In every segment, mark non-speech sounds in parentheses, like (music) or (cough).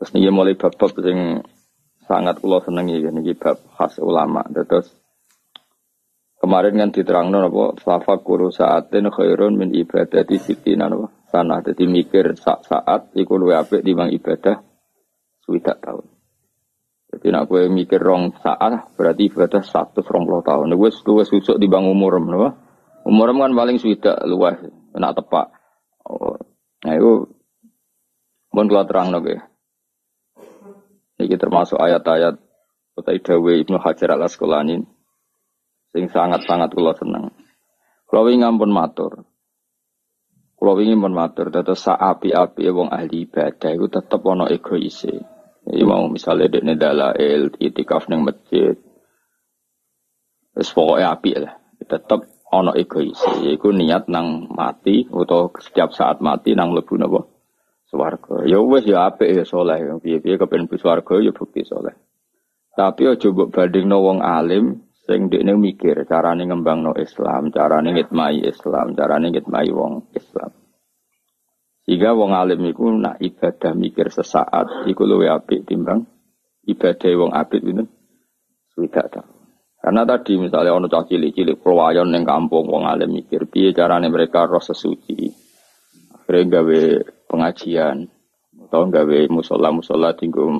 Terus nih mulai bab-bab yang sangat kulo senengi ini bab khas ulama. Terus kemarin kan diterangno apa kuru saatin khairun min ibadati sitina apa sana. Jadi mikir saat saat iku luwe apik bang ibadah swidak tahun. Jadi nak gue mikir rong saat berarti ibadah satu rong puluh tahun. Gue gue susuk di bang umur nopo. Umur kan paling swidak luas, nak tepak. Oh, nah itu mau keluar terang nopo ini termasuk ayat-ayat Utai Dawe Ibnu Hajar al Asqalani sing sangat-sangat kula seneng. Kula wingi ampun matur. Kula wingi ampun matur dados api-api wong ahli ibadah iku tetep ana egoise. Iki mau misale dekne dalail itikaf ning masjid. Wis pokoke api lah. Tetep ana egoise. Iku niat nang mati atau setiap saat mati nang mlebu napa? Swarga. Ya wis ya apik ya saleh. Piye-piye kepen bus swarga ya bukti saleh. Tapi aja mbok bandingno wong alim sing dekne mikir carane ngembangno Islam, carane ngitmai Islam, carane ngitmai wong Islam. Sehingga wong alim iku nak ibadah mikir sesaat iku luwih apik timbang ibadah wong apik itu swidak ta. Karena tadi misalnya ono cah cilik-cilik perwayon ning kampung wong alim mikir piye carane mereka roh sesuci. Akhirnya gawe pengajian atau gawe musola musola tinggal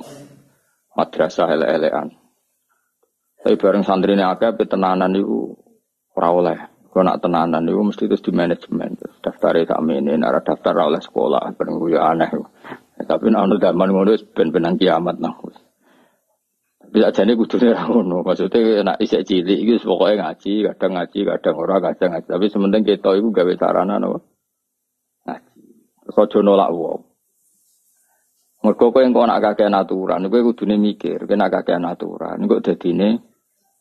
madrasah ele-elean. Tapi bareng santri ini agak tenanan itu ora oleh. Kalau nak tenanan itu mesti terus di manajemen. Daftar itu ini, nara daftar oleh sekolah, bareng gue aneh. Ya, tapi nak untuk zaman ngono ben benang kiamat nah. Bisa jadi kudunya ngono. Maksudnya nak isek cilik itu pokoknya ngaji, kadang ngaji, kadang ora, kadang ngaji. Tapi sementing kita itu gawe sarana no. Sojo nolak wong. Mergo kowe engko nak kakek aturan, kowe kudune mikir, kowe nak kakek aturan, engko dadine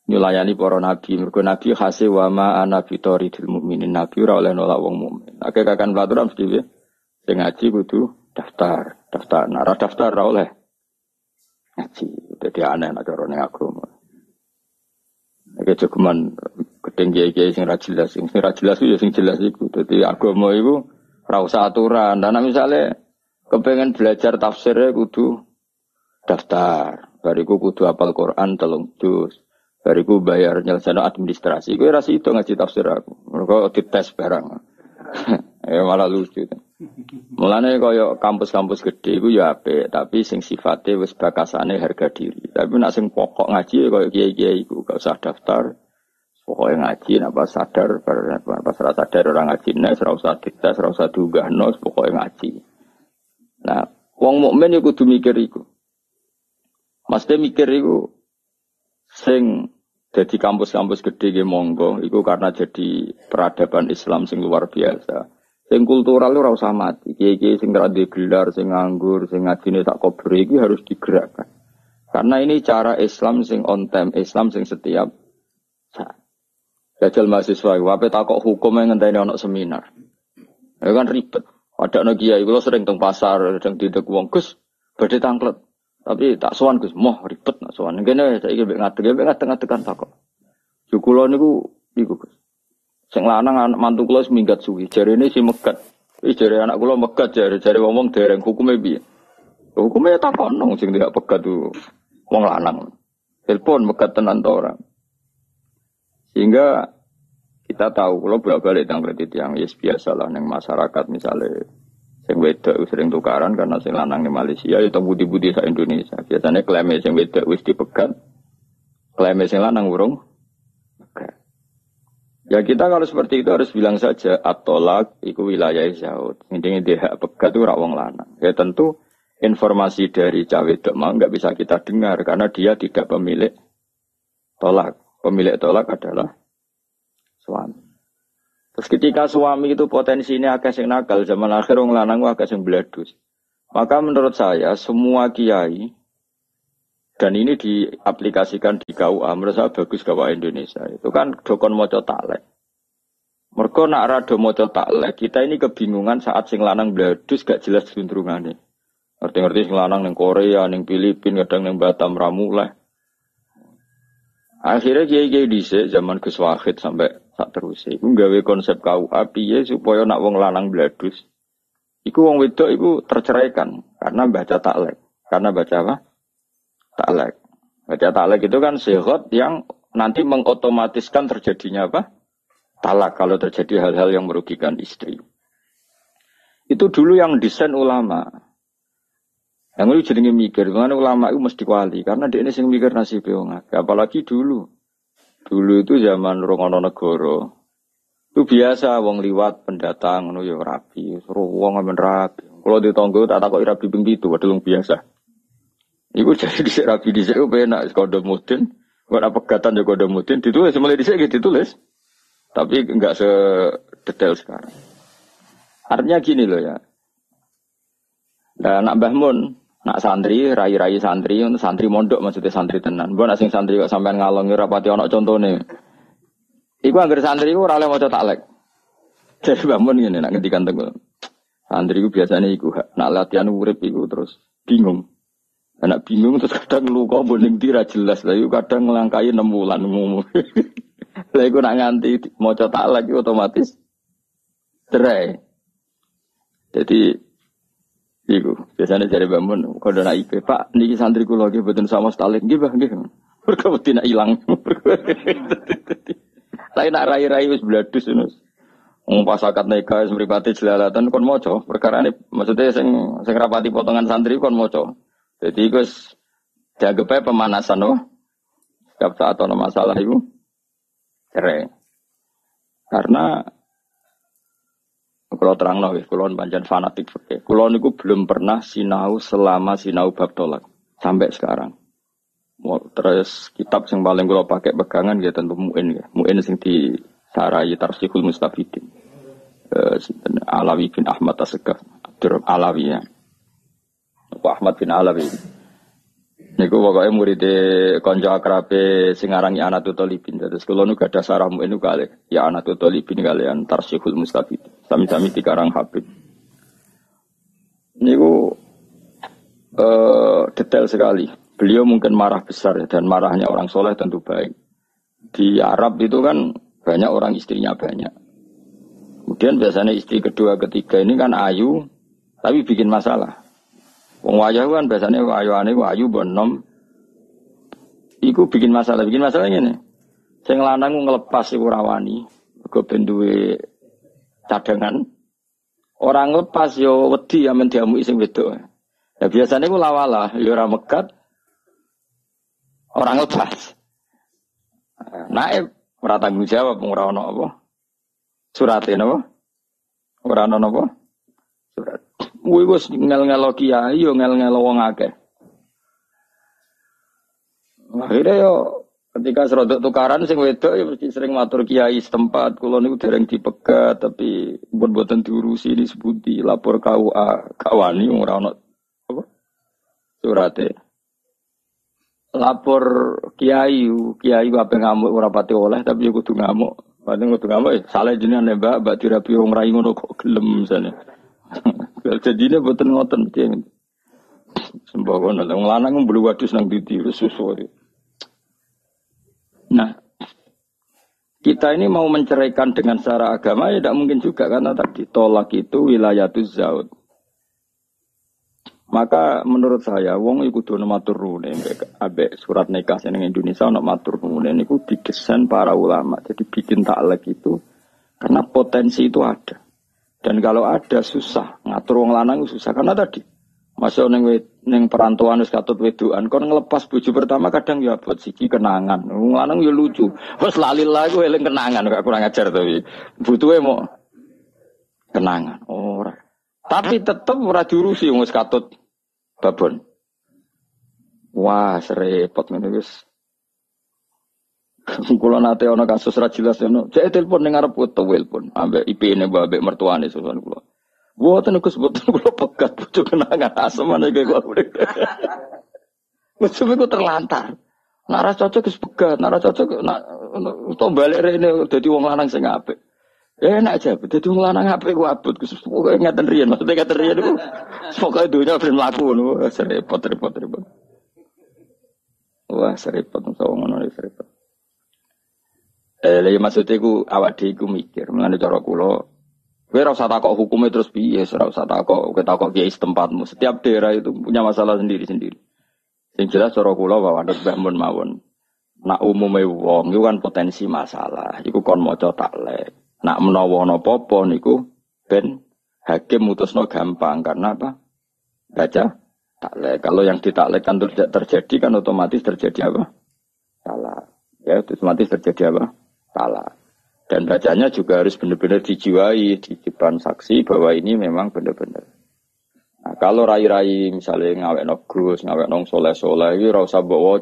nyulayani para nabi. Mergo nabi khase wa ma ana fitoridil mukminin. Nabi ora oleh nolak wong mukmin. Akeh kakan pelaturan mesti piye? Sing ngaji kudu daftar, daftar. Nara daftar ora oleh. Ngaji. Dadi aneh nek cara ning agama. Nek cukuman gedeng kiai-kiai sing ra jelas, sing ra jelas ya sing jelas iku. Dadi agama iku Rasa aturan. Dan misalnya kepengen belajar tafsirnya kudu daftar. Bariku kudu apal Quran telung juz. Bariku bayar nyelesaikan administrasi. Gue rasa itu ngaji tafsir aku. Mereka dites barang. (laughs) ya malah lucu. Mulane kaya kampus-kampus gede iku ya apik, tapi sing sifatnya wis bakasane harga diri. Tapi nak sing pokok ngaji kaya kiai-kiai iku gak usah daftar, Pokoknya ngaji, apa sadar, pas rasa sadar orang ngaji, nih, serau usah kita, serau usah duga, no, pokoknya ngaji. Nah, wong mukmin itu kudu mikir. Mas dia mikir itu, sing jadi kampus-kampus gede ge monggo, itu karena jadi peradaban Islam sing luar biasa. Sing kultural itu rasa mati. Kiai-kiai sing rada gelar, sing nganggur, sing ngajine tak kober itu harus digerakkan. Karena ini cara Islam sing on time, Islam sing setiap saat. Jajal mahasiswa, wape takok hukum yang ngenteni anak seminar. Ya kan ribet. Ada anak kiai, kalau sering teng pasar, sering tidak uang gus, badhe tangklet. Tapi tak sowan gus, moh ribet nak sowan. Kene saya ingin ngadeg, ya ngadeg ngadegan takok. Jukulo niku niku gus. Sing lanang anak mantu kula seminggat suwi. Jari ini si megat. Ih jari anak kula megat jari jari ngomong dereng hukumnya bi. Hukumnya takon nong sing tidak pegat tuh wong lanang. Telepon megat tenan orang. Sehingga kita tahu kalau bolak balik tentang kredit yang yes biasa lah neng masyarakat misalnya sing wedok sering tukaran karena sing lanang di Malaysia itu ya budi-budi sa Indonesia. Biasanya klaimnya sing wedok wis dipegat, klaimnya sing lanang urung. Ya kita kalau seperti itu harus bilang saja atolak itu wilayah Zaud. Intinya dia hak pegat itu rawang lanang. Ya tentu informasi dari cawe mau nggak bisa kita dengar karena dia tidak pemilik tolak. Pemilik tolak adalah suami. Terus ketika suami itu potensinya agak sing nakal, zaman akhir orang lanang agak sing beladus. Maka menurut saya semua kiai dan ini diaplikasikan di KUA, menurut saya bagus KUA Indonesia. Itu kan dokon moco taklek. Mereka nak rado moco taklek, kita ini kebingungan saat sing lanang beladus gak jelas cenderungannya. Ngerti-ngerti sing lanang neng Korea, neng Filipina, kadang neng Batam Ramuleh. Akhirnya kiai kiai dice zaman Gus Wahid sampai tak terus. Iku gawe konsep kau api ya supaya nak wong lanang bladus. Iku wong wedok iku terceraikan karena baca taklek. Karena baca apa? Taklek. Baca taklek itu kan sehat yang nanti mengotomatiskan terjadinya apa? Talak kalau terjadi hal-hal yang merugikan istri. Itu dulu yang desain ulama. Yang itu jadi mikir, mana ulama itu mesti wali, karena dia ini sing mikir nasib wong Apalagi dulu. Dulu itu zaman Rongono Negoro. Itu biasa wong liwat pendatang ngono ya rapi, suruh wong amen rapi. Kalau ditonggo tak takut rapi ping itu, padahal biasa. Iku (laughs) jadi disek rapi disek enak kode mudin. Buat apa pegatan juga kode mudin ditulis mulai disek gitu ditulis. Tapi enggak sedetail sekarang. Artinya gini loh ya. Dan nak Mbah Mun, nak santri, rai-rai santri, santri mondok maksudnya santri tenan. Buat sing santri kok sampean ngalongi rapati ono contohnya. Iku anggar santri ku ora oleh maca taklek. (laughs) Jadi Mbah Mun ngene nak ngendikan tenggo. Santri ku biasanya iku nak latihan urip iku terus bingung. Anak bingung terus kadang lu kok boning tira jelas lah, kadang ngelangkai enam bulan umum. (laughs) Lah iku nak nganti maca taklek otomatis cerai. Jadi biasanya dari bangun kalau nak IP Pak niki santri kulo lagi betul sama stalik nggih Bang nggih. (laughs) Mergo wedi nak ilang. (laughs) Lain nak rai-rai wis bladus ngono. Wong pas akad nikah wis mripate jelalatan kon maca. Perkara ini maksudnya sing sing rapati potongan santri kon maca. Jadi iku wis dianggap pemanasan loh. Setiap saat ada masalah itu cerai. Karena kalau terang nawi, kalau panjang fanatik fikih. Kalau niku belum pernah sinau selama sinau bab tolak sampai sekarang. Terus kitab yang paling kalau pakai pegangan ya tentu muin ya. Muin sing di sarai tarsihul mustafidin. Uh, Alawi bin Ahmad Asegaf, Abdur Alawi ya. Ahmad bin Alawi. Niku pokoknya murid konco akrabe sing aran ya Anatu Talibin. Terus kula nu gadah saramu ini kali ya Anatu Talibin kalian Tarsihul Mustafid. Sami-sami dikarang Habib. Niku uh, detail sekali. Beliau mungkin marah besar dan marahnya orang soleh tentu baik. Di Arab itu kan banyak orang istrinya banyak. Kemudian biasanya istri kedua ketiga ini kan ayu tapi bikin masalah. Wong wayah kan biasanya wayuane wayu bonom. Iku bikin masalah, bikin masalah ini. Sing lanang ngelepas iku rawani, mergo ben cadangan. Orang lepas yo wedi amen diamuki sing wedok. Ya biasanya iku lawalah, yo ora. Orang lepas. Naib ora tanggung jawab ora ono apa? Surate napa? Ora ono napa? Surat. Kuwi wis ngel-ngelo kiai yo ngel-ngelo wong akeh. Akhirnya yo ketika serodok tukaran sing wedok ya mesti sering matur kiai setempat. Kula niku dereng dipegat tapi buat buatan diurusi disebuti lapor KUA kawani ora ono apa? Surate. Lapor kiai kiai apa ngamuk ora pati oleh tapi yo kudu ngamuk. Padahal kudu ngamuk eh, salah jenengan mbak. Mbak dirapi wong rai ngono kok gelem misalnya (laughs) jadi ini buatan ngoten mesti. Sembako nol, wong lanang beli wadus nang titi susu. Nah, kita ini mau menceraikan dengan secara agama ya tidak mungkin juga karena tadi tolak itu wilayah zaud. Maka menurut saya wong iku kudu matur nuwun abe surat nikah ning Indonesia ana matur nuwun niku didesain para ulama. Jadi bikin taklek itu karena potensi itu ada. Dan kalau ada susah, ngatur wong lanang susah karena tadi masuk neng neng perantauan wis katut weduan kon ngelepas bojo pertama kadang ya buat siki kenangan. Wong lanang ya lucu. Wes lali lagi eling kenangan gak kurang ajar tapi butuhe mau kenangan. Ora. Tapi tetep ora diurusi wong wis katut babon. Wah, serepot ngene wis. (laughs) Kulo nate ana kasus ra jelas ono. Cek telepon ning arep foto telepon ambek IP-ne mbak mertuane susun kulo. Mboten Gus mboten kulo pegat bojo kenangan asem ana kaya kulo. Bojo ku terlantar. Nara cocok wis pegat, nara cocok nak to balik rene dadi wong lanang sing apik. Enak aja, dadi wong lanang apik ku abot Gus pokoke ngaten riyen, maksudnya ngaten riyen iku pokoke dunya ben mlaku ngono, repot repot repot. Wah, serempet, wong ngono serempet. Eh, lha maksudnya ku awak dhewe iku mikir, mengenai cara kula Ora usah takok hukumnya terus piye, ora usah takok kowe takok kiai tempatmu. Setiap daerah itu punya masalah sendiri-sendiri. Yang jelas cara kula bahwa ada Mbah Mun mawon. Nak umume wong itu kan potensi masalah. Iku kon maca taklek. Nak menawa napa-apa niku ben hakim mutusno gampang karena apa? Baca taklek. Kalau yang ditaklekkan terjadi kan otomatis terjadi apa? Salah. Ya, otomatis terjadi apa? Salah. Dan bacanya juga harus benar-benar dijiwai di depan saksi bahwa ini memang benar-benar. Nah, kalau rai-rai misalnya ngawek no gus, ngawek nong soleh soleh, itu rasa bawa.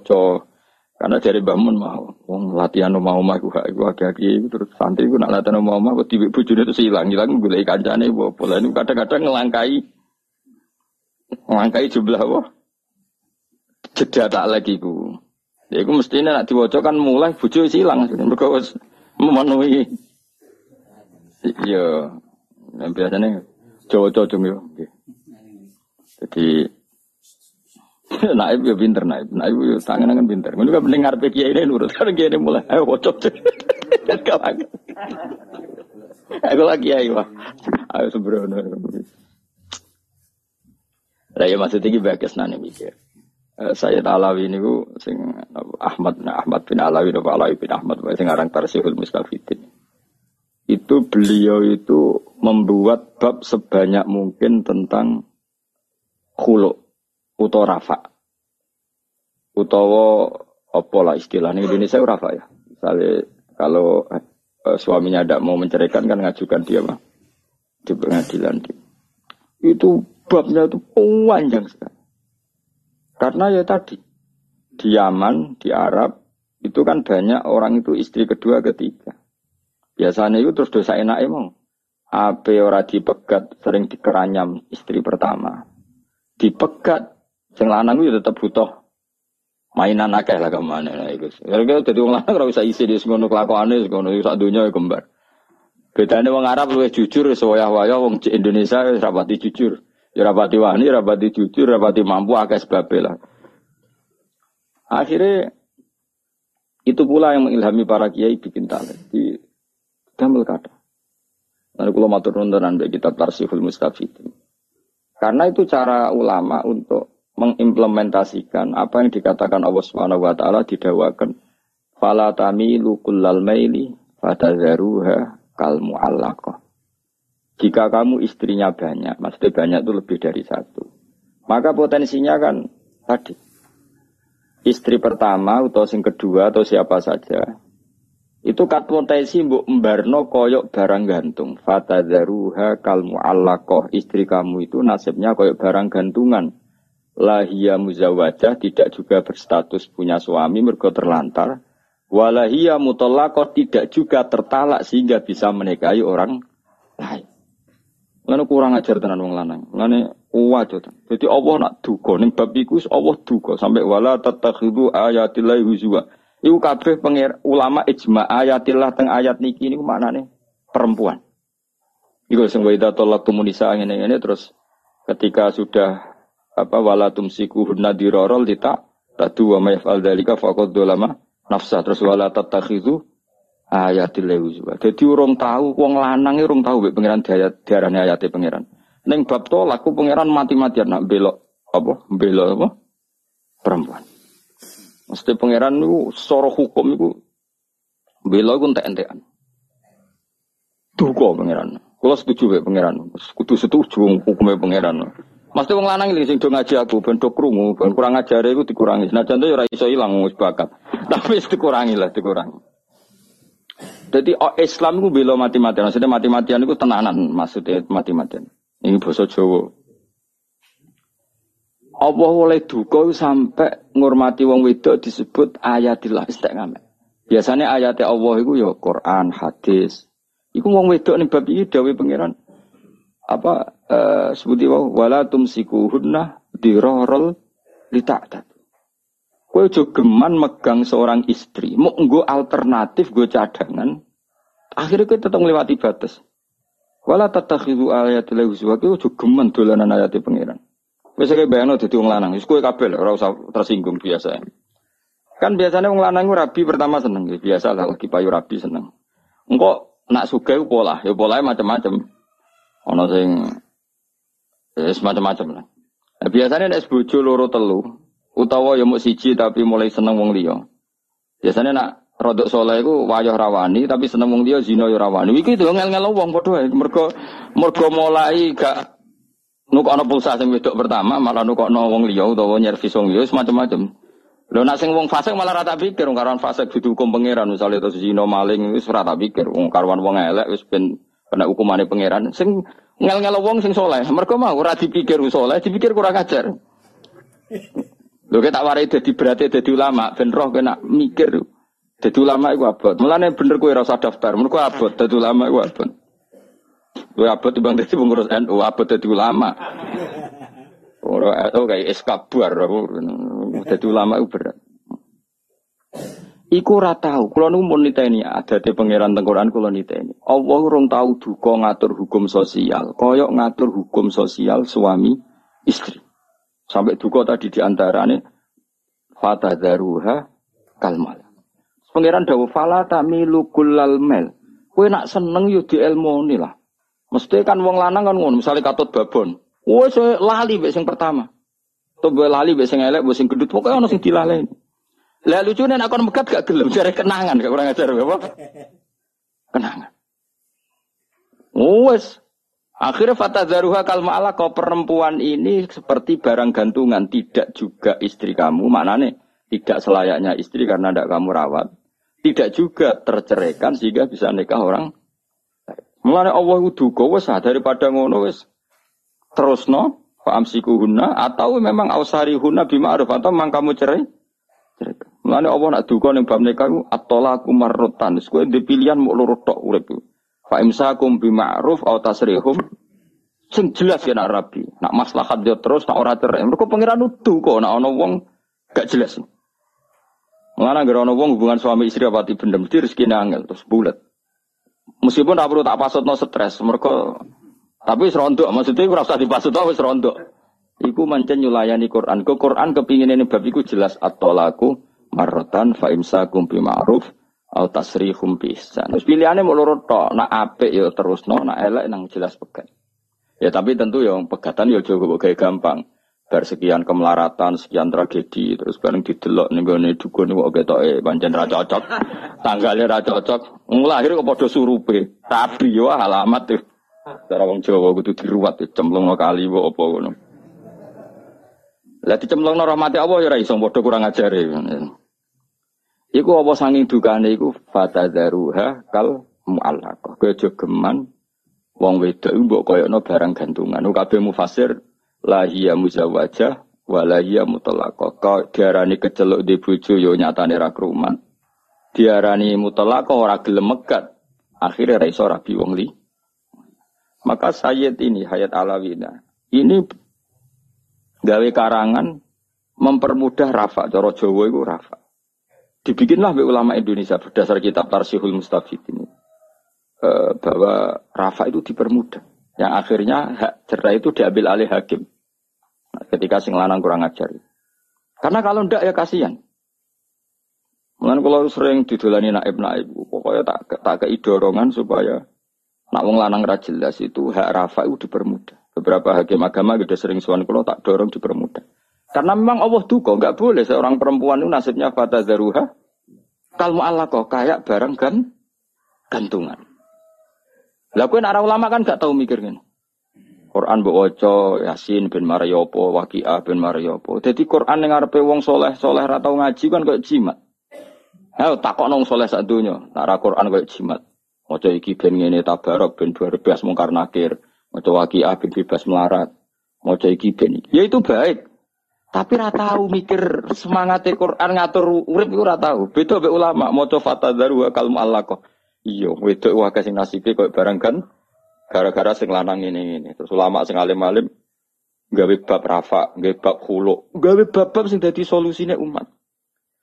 Karena dari bangun mau, wong latihan no mau mah gua gua kaki terus santri gua nak latihan no mau mah, tiba bujune itu hilang hilang gue lagi kancane bawa pola ini kadang-kadang ngelangkai, ngelangkai jumlah wah jeda tak lagi bu. Ya, gue mestinya nak diwaca kan mulai bujuk hilang, mereka memenuhi. Iya. Yang biasanya cowok-cowok cuma jadi (laughs) naib ya pinter naib. Naib ya tangan tangan pinter. Gue juga mendengar PKI ini nurut. Kan gini mulai ayo bocok aku lagi (laughs) ayo ayo sembrono lah ya maksudnya tinggi bagus nani mikir Eh, saya Alawi ini bu, sing Ahmad Ahmad bin Alawi atau Alawi bin Ahmad, sing arang Tarsihul Mustafidin. Itu beliau itu membuat bab sebanyak mungkin tentang khuluk atau rafa. Utawa apa lah istilahnya Indonesia rafa ya. Misalnya kalau eh, suaminya tidak mau menceraikan kan ngajukan dia mah di pengadilan. Itu babnya itu panjang sekali. Karena ya tadi, di Yaman, di Arab, itu kan banyak orang itu istri kedua, ketiga. Biasanya itu terus dosa enak emang. Ape ora dipegat, sering dikeranyam istri pertama. Dipegat, sing lanang itu tetap butuh mainan akeh lah ke mana nah itu. Karena jadi orang lanang ora usah isi di sekono kelakuane, sekono sak dunia ya kembar. Bedanya wong Arab luwih jujur, sewaya-waya wong Indonesia rapati jujur. Ya rapati wani, rapati jujur, rapati mampu akeh sebab lah. Akhirnya itu pula yang mengilhami para kiai bikin talent di damel kata. Lalu kalau matur nuntun anda kitab Tarsiful Mustafidin. Karena itu cara ulama untuk mengimplementasikan apa yang dikatakan Allah Subhanahu wa taala didawakan fala tamilu kullal maili fatazaruha kal muallaqah. Jika kamu istrinya banyak, maksudnya banyak itu lebih dari satu. Maka potensinya kan tadi. Istri pertama atau sing kedua atau siapa saja. Itu kat potensi mbok mbarno koyok barang gantung. Fatadharuha kal mu'allaqah. Istri kamu itu nasibnya koyok barang gantungan. Lahia muzawajah tidak juga berstatus punya suami mergo terlantar. Walahia mutallaqah tidak juga tertalak sehingga bisa menikahi orang lain. Lalu kurang ajar tenan wong lanang. Lalu wajo. Jadi Allah nak duga ning bab iku Allah duga sampai wala tatakhidu ayatillah huzwa. Iku kabeh pengir ulama ijma ayatillah teng ayat niki niku maknane perempuan. Iku sing wa idza talaqtum nisa ngene ngene terus ketika sudah apa wala tumsiku hunna dirarol dita tadu wa may fa'al dzalika faqad dolama nafsa terus wala tatakhidu ayatil uzwa. Jadi urung tahu wong lanang urung tahu mbek pangeran diarani ayate pangeran. Ning bab to laku pangeran mati-matian nak belok apa? Belok apa? Perempuan. Mesti pangeran niku secara hukum iku belok iku entek-entekan. Duka pangeran. Kalau setuju mbek pangeran. Kudu setuju hukumnya pangeran. Mesti wong lanang iki sing do ngaji aku ben do krungu, ben kurang ajare iku dikurangi. Senajan to ya ora iso ilang wis bakat. Tapi dikurangi lah, dikurangi. Jadi oh, Islam itu bela mati-matian. Maksudnya mati-matian itu tenanan. Maksudnya mati-matian. Ini bahasa Jawa. Allah oleh duka sampai ngurmati wong wedok disebut ayatillah istiqamah. Biasanya ayatnya Allah itu ya Quran, hadis. Iku wong wedok nih bab iki dawuh pangeran. Apa uh, sebuti wau wala tumsikuhunna dirarul lita'tat. Kowe aja geman megang seorang istri, mau nggo alternatif gue cadangan. Akhirnya kowe tetap melewati batas. Wala tatakhidu ayatil huzwa kowe aja geman dolanan ayat pangeran. Wis kaya bayangno dadi wong lanang, wis kowe kabeh ora usah tersinggung biasa. Kan biasanya wong lanang rabi pertama seneng, biasa lah lagi payu rabi seneng. Engkau nak suka pola, ya polanya macam-macam. Ono sing ya semacam-macam lah. Nah, biasanya nek bojo loro telu utawa ya mau siji tapi mulai seneng wong liya. Biasanya nak rodok soleh iku wayah rawani tapi seneng wong liya zina ya rawani. Iki itu ngel-ngel wong padha wae. Mergo mergo mulai gak nukokno pulsa sing wedok pertama malah nukokno wong liya utawa nyervis wong liya semacam-macam. Lho nak sing wong fasik malah rata pikir wong karuan fasik kudu pangeran misalnya terus zina maling wis rata pikir wong karuan wong elek wis ben kena hukumane pangeran. Sing ngel-ngel wong sing soleh. Mereka mau ora dipikir soleh, dipikir kurang ajar. Lho kita warai dadi berarti dadi ulama, ben roh kena mikir. Dadi ulama iku abot. Mulane bener kowe ora usah daftar. Mergo abot dadi ulama iku abot. Kowe abot timbang dadi pengurus NU, abot dadi ulama. Ora tau kayak eskabar dadi ulama iku berat. Iku ora tau, kula niku mun niteni adate pangeran teng Quran kula niteni. Allah urung tau duka ngatur hukum sosial, koyok ngatur hukum sosial suami istri. Sampai duka tadi diantarane fatadharuha kalmal. Pangeran dawu fala tamilu kullal mel. Kowe nak seneng yo dielmoni lah. Mesti kan wong lanang kan ngono, misalnya katut babon. Wes lali mbek sing pertama. Tuh lali mbek sing elek, mbek sing gendut, pokoke ana sing dilaleni. Lah lucunya nak kon megat gak gelem cari kenangan gak kurang ajar apa? Kenangan. Wes. Akhirnya fatadzaruha kal ma'ala kau perempuan ini seperti barang gantungan, tidak juga istri kamu. Maknanya tidak selayaknya istri karena tidak kamu rawat. Tidak juga terceraikan sehingga bisa nikah orang. Mulane Allah duka wes daripada ngono wes terus no faamsikuhunna atau memang ausarihunna bima'ruf atau memang kamu cerai. Mulane Allah nak duka ning bab nikah iku at-talaqu marratan. Wis kowe ndek pilihan mau loro tok. Fa imsakum bi ma'ruf aw tasrihum sing jelas ya nak rabi. Nak maslahat dia terus nak ora cerai. Mergo pangeran nudu kok nak ana wong gak jelas. Mulane gara ana wong hubungan suami istri apa ti bendem mesti rezekine angel terus bulat. Meskipun tak perlu tak pasutno stres, mereka tapi serondok maksudnya ora usah dipasut wis serondok. Iku mancen nyulayani Quran. Ke Quran kepingin ini bab iku jelas at-tolaku marrotan fa imsakum bi ma'ruf au tasrihum bi ihsan. Terus pilihannya mau loro tok, nak apik ya terus no, nak elek nang jelas pegat. Ya tapi tentu yang pegatan ya juga kayak gampang. Bar sekian kemelaratan, sekian tragedi, terus bareng didelok ning gone dukun kok ketoke pancen ra cocok. (laughs) Tanggalnya ra cocok. Nglahir kok padha surupe. Rabi yo alamat tuh. Cara wong Jawa kudu diruwat cemplung kali kok apa ngono. Lah dicemplungno rahmati Allah ya ora iso padha kurang ajare. Iku apa sanging dukane iku fatadzaruha kal mu'allaqah. Kowe aja geman wong wedok mbok koyokno barang gantungan. Kabeh mufasir la hiya muzawwajah wa la hiya mutalaqah. Kau diarani keceluk di bojo yo nyatane ra krumat. Diarani mutalaqah ora gelem megat. Akhirnya ra iso rabi wong li. Maka Sayyid ini Hayat Alawina ini gawe karangan mempermudah rafa cara Jawa itu rafa. Dibikinlah oleh ulama Indonesia berdasar kitab Tarsihul Mustafid ini e, bahwa rafa itu dipermudah. Yang akhirnya hak cerai itu diambil alih hakim. Nah, ketika sing lanang kurang ajar. Karena kalau ndak ya kasihan. Mungkin kalau sering didolani naib naib, pokoknya tak tak keidorongan supaya nak wong lanang jelas itu hak rafa itu dipermudah. Beberapa hakim agama sudah sering suan kalau tak dorong dipermudah. Karena memang Allah duka, nggak boleh seorang perempuan itu nasibnya fata zaruha. Kalau Allah kok kayak barang kan gantungan. Lakuin arah ulama kan gak tahu mikirnya. Quran bu Oco, Yasin bin Mariopo, Wakia bin Mariopo. Jadi Quran yang ngarepe wong soleh soleh ratau ngaji kan kayak jimat. Ayo takok nong soleh satunya. Nara Quran kayak jimat. Oco iki ben ngene tabarok ben dua belas mungkar nakir. Mau waki bin bebas melarat. Mau iki ben. Ya itu baik. Tapi ra tahu mikir semangat Quran ngatur urip iku ra tahu. Beda be ulama maca fatadzaru kal mu'allaqah. Iya, wedok wae sing nasibe koyo barang kan gara-gara sing lanang ini ini. Terus ulama sing alim-alim gawe bab rafa, gawe bab khulu, gawe bab-bab sing dadi solusine umat.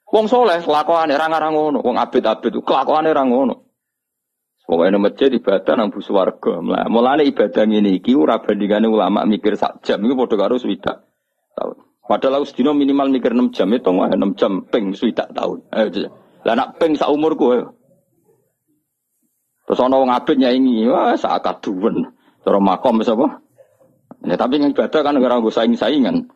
Wong soleh kelakuane ra ngarang ngono, wong abid-abid kelakuane ra ngono. Pokoknya masjid ibadah nang bus warga. Mulane ibadah ini iki ora bandingane ulama mikir sak jam iku padha karo swidak tahun. Padahal aku sedina minimal mikir 6 jam itu wae 6 jam ping swidak tahun. Lah nak ping sak umurku ayo. Terus ana wong abid nyaingi, wah sak kaduwen. Cara makom apa? Ya, tapi yang ibadah kan negara gue saing-saingan.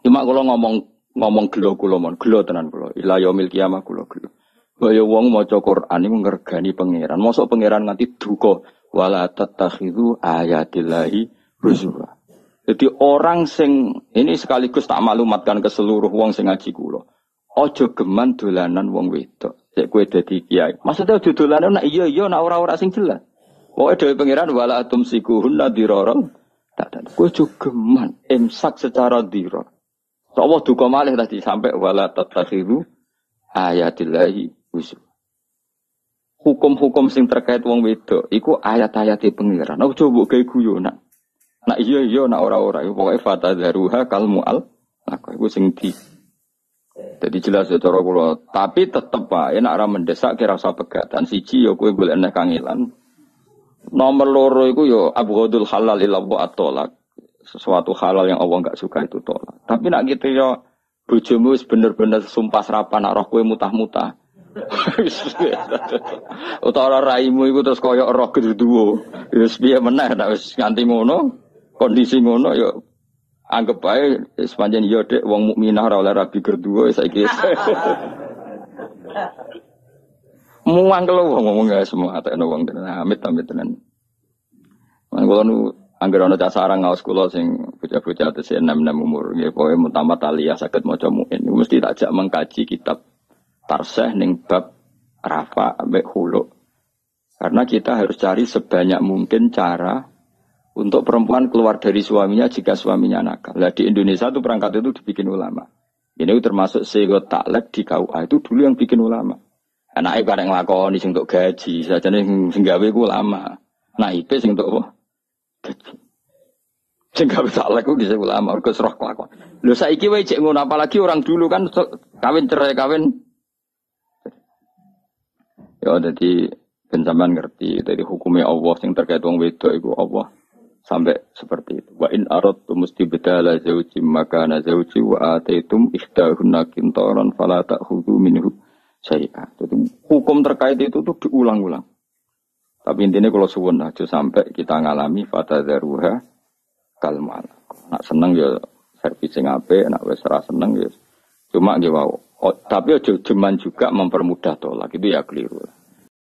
Cuma kalau ngomong ngomong gelo kulo mon, gelo tenan kulo. Ila yaumil kiamah kulo gelo. Kaya wong maca Quran iku ngergani pangeran. Mosok pangeran nganti duka wala tattakhidhu ayatillahi huzwa. Jadi orang sing ini sekaligus tak maklumatkan ke seluruh wong sing ngaji kula. Ojo geman dolanan wong wedok. Sik kowe dadi kiai. Maksudnya ojo dolanan nak iya iya nak ora-ora sing jelas. Pokoke dhewe pangeran wala tumsikuhunna dirarang. Tak tak. Kowe ojo geman imsak secara diror. Allah duka malih tadi sampai wala tattakhidhu ayatillahi Hukum-hukum sing terkait wong wedok iku ayat-ayat pengiran. Nah, coba kayak guyonan. Nah iya iya nak ora-ora iku pokoke fata daruha kal mual. Aku iku sing di jadi jelas ya cara kula, tapi tetep wae nek ora mendesak kira usah pegatan. Siji ya kowe golek nek kangilan. Nomor loro iku ya abghadul halal ila atolak. Sesuatu halal yang Allah enggak suka itu tolak. Tapi nak gitu ya bojomu wis bener-bener sumpah serapan nak roh kowe mutah-mutah. (laughs) Utawa raimu iku terus koyo roh kedua. Wis piye meneh nek wis nganti ngono, kondisi ngono ya anggap bae sepanjang yo dek wong mukminah ora oleh rabi kedua saiki. (laughs) Muang kalau wong ngomong gak semua atau wong tenan amit amit tenan. Man kula nu angger ana dasar ngaos kula sing bocah-bocah tesih enam-enam umur nggih pokoke mutamat aliyah saged maca muin mesti tak jak mengkaji kitab tarseh ning bab rafa ambek hulu. Karena kita harus cari sebanyak mungkin cara untuk perempuan keluar dari suaminya jika suaminya nakal. Nah, di Indonesia itu perangkat itu dibikin ulama. Ini termasuk sego taklek di KUA itu dulu yang bikin ulama. Anak ibu yang lakoni sing untuk gaji, saja nih sing gawe ulama. Nah IP sing untuk? Gaji. Sing gawe taklek ku bisa ulama, mergo roh kelakuan. Lho saiki wae cek ngono apalagi orang dulu kan kawin cerai kawin Ya jadi pencaman ngerti dari hukumnya Allah yang terkait wong wedok itu Allah sampai seperti itu. Wa in aradtum mustibdala zawji makana zawji wa ataitum ihdahunna kintaran fala ta'khudhu minhu syai'a. Jadi hukum terkait itu tuh diulang-ulang. Tapi intinya kalau suwun aja sampai kita ngalami fatadzaruha kalmal. Nak seneng ya servis sing apik, nak wis ora seneng ya cuma nggih Oh, tapi ojo cuman juga mempermudah tolak itu ya keliru.